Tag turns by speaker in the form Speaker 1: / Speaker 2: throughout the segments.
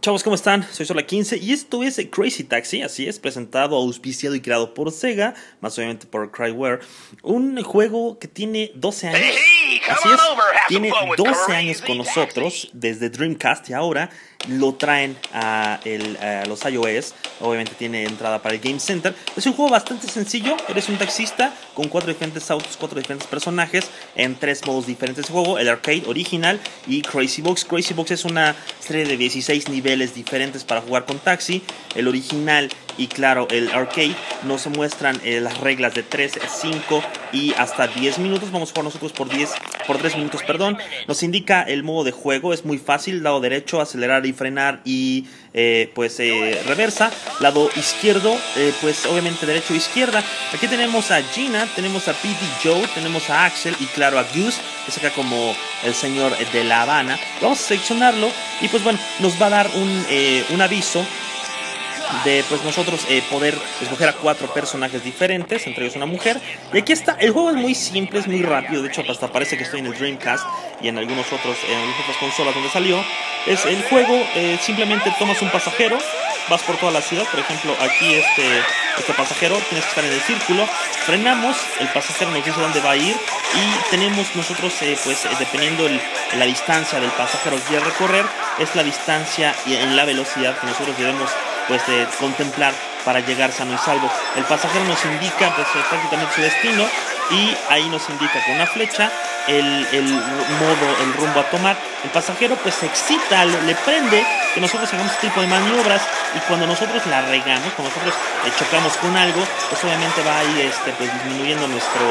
Speaker 1: Chavos, ¿cómo están? Soy Sola15 y esto es Crazy Taxi, así es, presentado, auspiciado y creado por Sega, más obviamente por Cryware. Un juego que tiene 12 años. Así es, tiene 12 años con nosotros, desde Dreamcast y ahora lo traen a, los iOS. Obviamente tiene entrada para el Game Center. Es un juego bastante sencillo. Eres un taxista con cuatro diferentes autos, cuatro diferentes personajes en tres modos diferentes de juego: el arcade original y Crazy Box. Crazy Box es una serie de 16 niveles diferentes para jugar con taxi. El original y claro, el arcade nos se muestran eh, las reglas de 3, 5 y hasta 10 minutos. Vamos a jugar nosotros por 10 por 3 minutos, perdón. Nos indica el modo de juego, es muy fácil, lado derecho, acelerar y frenar y eh, pues eh, reversa. Lado izquierdo, pues obviamente derecho e izquierda. Aquí tenemos a Gina, tenemos a P.D. Joe, tenemos a Axel y claro a Goose, que es acá como el señor de La Habana. Vamos a seleccionarlo y pues bueno, nos va a dar un, un aviso de pues nosotros eh, poder escoger a cuatro personajes diferentes, entre ellos una mujer. Y aquí está, el juego es muy simple, es muy rápido, de hecho hasta parece que estoy en el Dreamcast y en algunos otros, en algunas otras consolas donde salió. Es el juego, eh, simplemente tomas un pasajero, vas por toda la ciudad, por ejemplo aquí este, este pasajero, tienes que estar en el círculo, frenamos, el pasajero nos dice dónde va a ir y tenemos nosotros eh, pues dependiendo el, la distancia del pasajero que quiere recorrer, es la distancia y en la velocidad que nosotros debemos pues de contemplar para llegar sano y salvo. El pasajero nos indica pues, prácticamente su destino y ahí nos indica con una flecha el, modo, el rumbo a tomar. El pasajero pues se excita, le, prende que nosotros hagamos este tipo de maniobras y cuando nosotros la regamos, cuando nosotros chocamos con algo, pues obviamente va ahí este, pues, disminuyendo nuestro,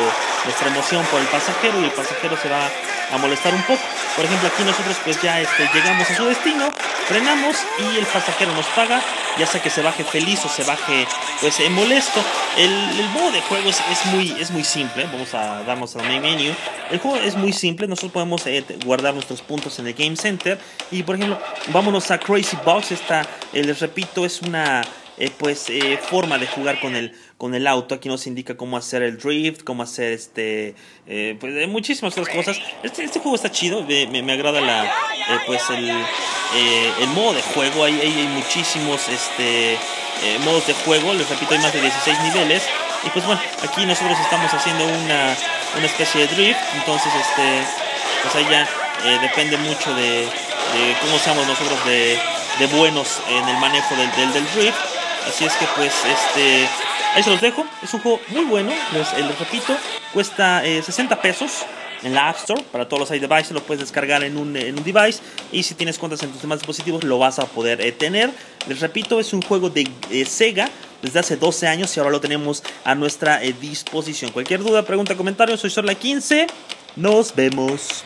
Speaker 1: nuestra emoción por el pasajero y el pasajero se va a molestar un poco. Por ejemplo, aquí nosotros pues ya este, llegamos a su destino, frenamos y el pasajero nos paga, ya sea que se baje feliz o se baje pues eh, molesto. El, modo de juego es, muy, es muy simple, vamos a darnos al main menu. El juego es muy simple, nosotros podemos eh, guardar nuestros puntos en el Game Center. Y por ejemplo, vámonos a Crazy Box, esta, eh, les repito, es una eh, pues eh, forma de jugar con el con el auto. Aquí nos indica cómo hacer el drift cómo hacer este eh, pues muchísimas otras cosas. Este, este juego está chido me, agrada la pues el, el modo de juego. Hay, hay, muchísimos este modos de juego les repito hay más de 16 niveles y pues bueno aquí nosotros estamos haciendo una, una especie de drift entonces este pues ahí ya depende mucho de, cómo seamos nosotros de, de buenos en el manejo del, del, del drift Así es que pues este ahí se los dejo. Es un juego muy bueno. Les, eh, repito, cuesta 60 eh, pesos en la App Store para todos los iDevices. Lo puedes descargar en un, en un device. Y si tienes cuentas en tus demás dispositivos, lo vas a poder eh, tener. Les repito, es un juego de Sega desde hace 12 años y ahora lo tenemos a nuestra disposición. Cualquier duda, pregunta, comentario, soy Sorla15. Nos vemos.